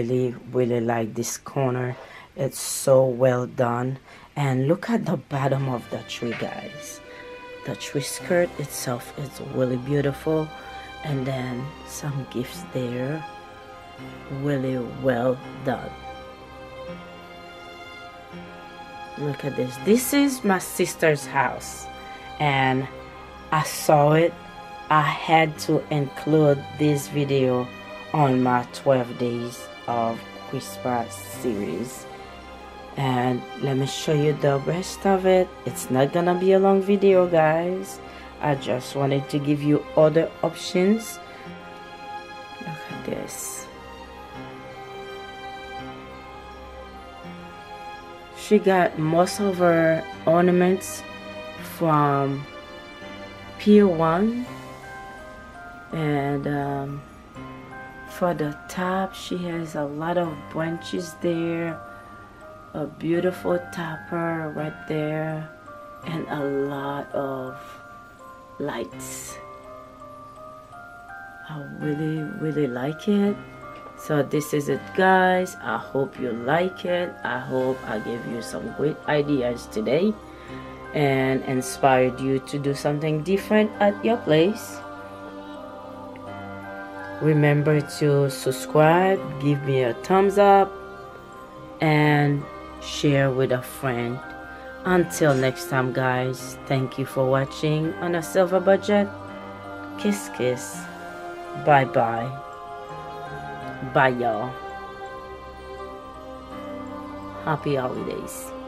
really really like this corner. It's so well done. And look at the bottom of the tree guys. The tree skirt itself is really beautiful. And then some gifts there. Really well done. Look at this. This is my sister's house. And I saw it. I had to include this video on my 12 days of Christmas series. And let me show you the rest of it. It's not gonna be a long video guys. I just wanted to give you other options. Look at this. She got most of her ornaments from Pier 1 and um, for the top. She has a lot of branches there a beautiful topper right there and a lot of lights. I really really like it. So this is it guys. I hope you like it. I hope I gave you some great ideas today and inspired you to do something different at your place remember to subscribe give me a thumbs up and share with a friend. Until next time, guys, thank you for watching on a silver budget. Kiss, kiss. Bye bye. Bye, y'all. Happy holidays.